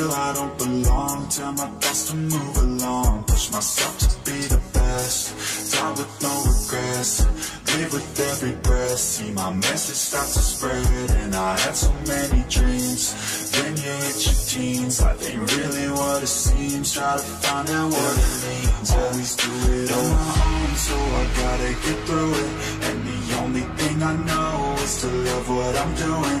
Feel I don't belong, tell my thoughts to move along. Push myself to be the best, die with no regrets. Live with every breath, see my message start to spread. And I had so many dreams. Then you hit your teens, life ain't really what it seems. Try to find out what it means. Always do it on my own, so I gotta get through it. And the only thing I know is to love what I'm doing.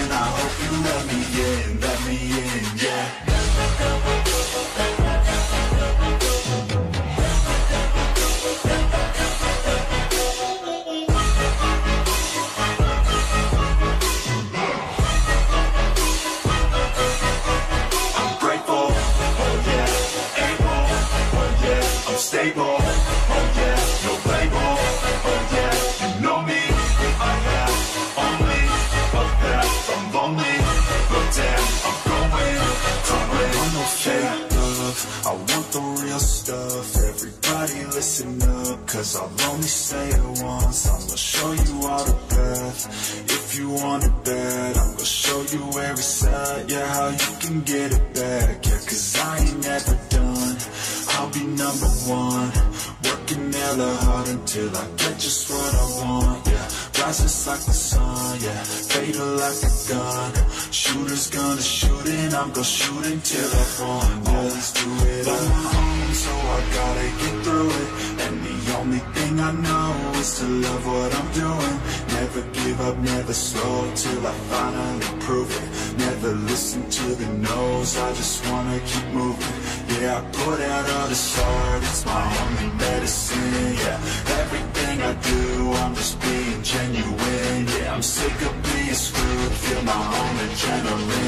stable, oh yeah, no label, oh yeah, you know me, I have only a path, I'm lonely, but damn, I'm going, going, I'm no fake love, I want the real stuff, everybody listen up, cause I'll only say it once, I'm gonna show you all the path, if you want it bad, I'm gonna show you every side, yeah, how you can get it number one, working hella hard until I get just what I want, yeah, rises like the sun, yeah, fatal like a gun, shooter's gonna shoot and I'm gonna shoot until I fall, always do it on my own, so I gotta get through it, and the only thing I know is to love what I'm doing, never give up, never slow, till I finally prove it, never listen to the no's, I just wanna keep moving, yeah, I put out all this art, it's my only medicine, yeah, everything I do, I'm just being genuine, yeah, I'm sick of being screwed, feel my own adrenaline,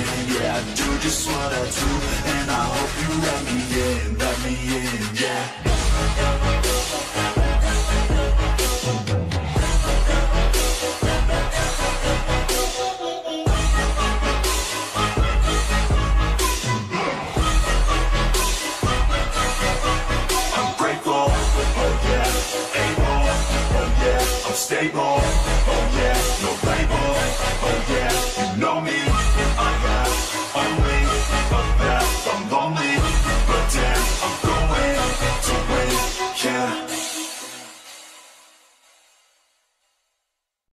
I do just what I do, and I hope you let me in, let me in, yeah. Oh oh stable,